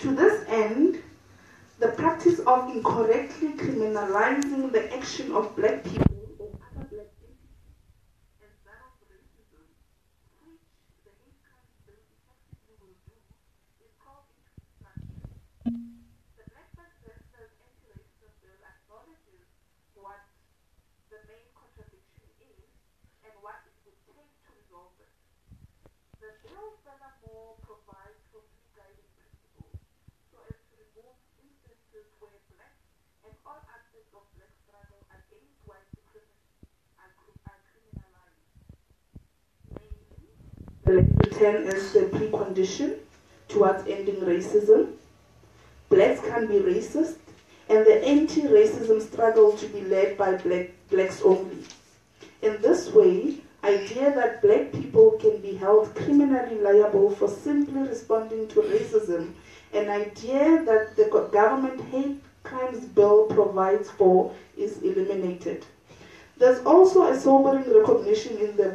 To this end, the practice of incorrectly criminalizing the action of black people or other black racism, which the will do, is called into discussion. What the main is and what it take to resolve it. The bill provides for three guiding principles so as to remove instances where black and all aspects of black 10 is the precondition towards ending racism. Blacks can be racist, and the anti-racism struggle to be led by black, blacks only. In this way, idea that black people can be held criminally liable for simply responding to racism, an idea that the government hate crimes bill provides for, is eliminated. There's also a sobering recognition in the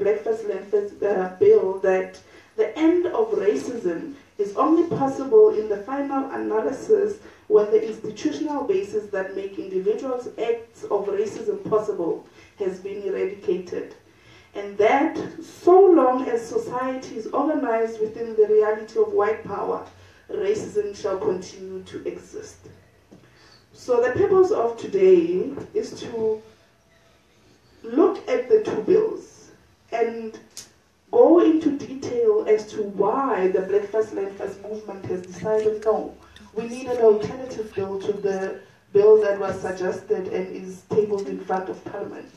Land First uh, bill that the end of racism is only possible in the final analysis when the institutional basis that make individuals' acts of racism possible has been eradicated. And that, so long as society is organized within the reality of white power, racism shall continue to exist. So the purpose of today is to look at the two bills and go into detail as to why the Black First Land First movement has decided no, we need an alternative bill to the bill that was suggested and is tabled in front of Parliament.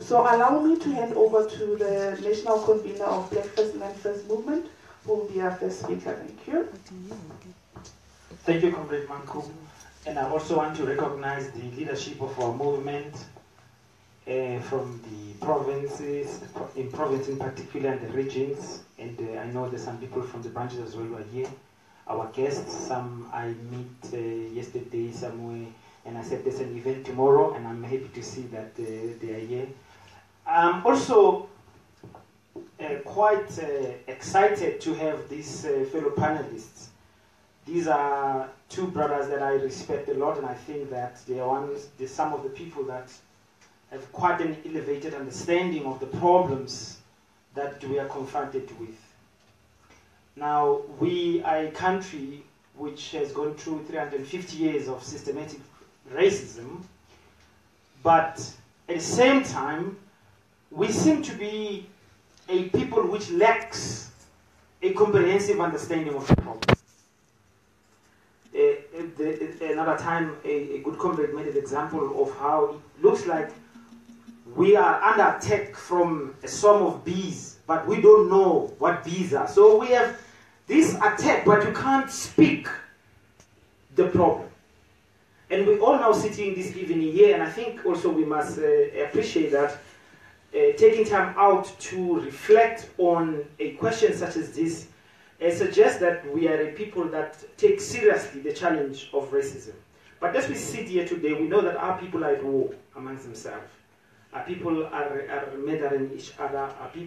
So allow me to hand over to the national convener of Black First Land First movement, who will be our first speaker. Thank you. Thank you, Comrade Manku. And I also want to recognize the leadership of our movement uh, from the provinces, in province in particular, and the regions. And uh, I know there's some people from the branches as well who are here. Our guests, some I met uh, yesterday somewhere, and I said there's an event tomorrow, and I'm happy to see that uh, they are here. I'm also uh, quite uh, excited to have these fellow panelists. These are two brothers that I respect a lot, and I think that they are ones, they're some of the people that have quite an elevated understanding of the problems that we are confronted with. Now, we are a country which has gone through 350 years of systematic racism, but at the same time, we seem to be a people which lacks a comprehensive understanding of the problem. The, another time, a, a good comrade made an example of how it looks like we are under attack from a swarm of bees, but we don't know what bees are. So we have this attack, but you can't speak the problem. And we all now sitting this evening here, and I think also we must uh, appreciate that uh, taking time out to reflect on a question such as this uh, suggests that we are a people that take seriously the challenge of racism. But as we sit here today, we know that our people are at war amongst themselves. Our people are, are murdering each other. Our people